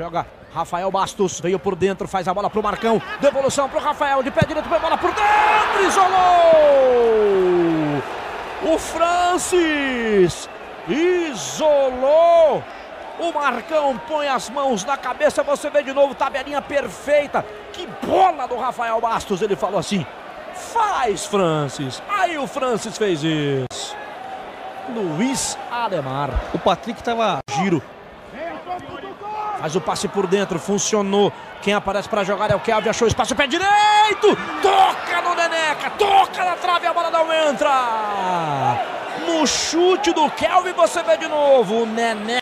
joga Rafael Bastos, veio por dentro, faz a bola pro Marcão, devolução pro Rafael, de pé direito, põe a bola por dentro, isolou! O Francis isolou! O Marcão põe as mãos na cabeça, você vê de novo, tabelinha perfeita. Que bola do Rafael Bastos, ele falou assim. Faz, Francis. Aí o Francis fez isso. Luiz Ademar. O Patrick estava giro. Faz o passe por dentro, funcionou. Quem aparece para jogar é o Kelvin, achou espaço, pé direito! Toca no Neneca, toca na trave, a bola não entra! No chute do Kelvin você vê de novo, o Neneca